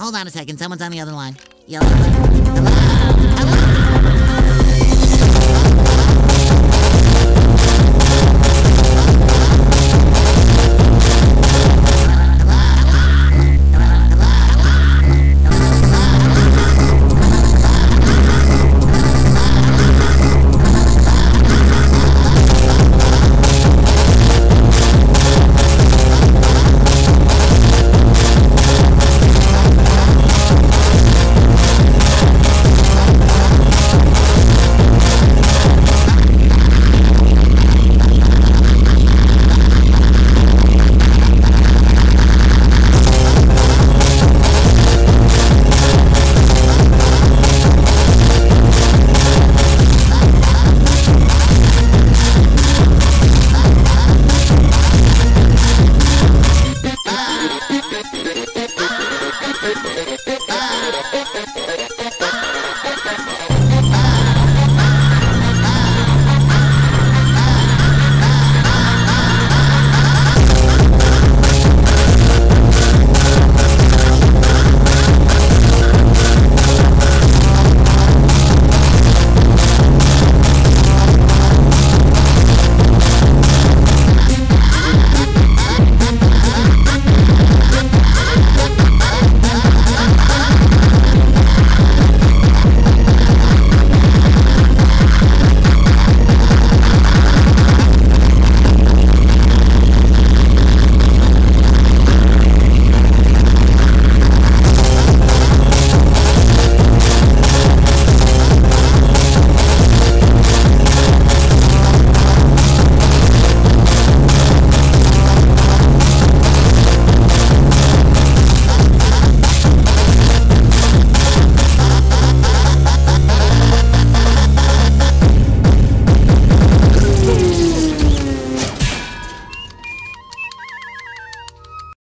Hold on a second. Someone's on the other line. Hello? Hello? Hey, hey, hey.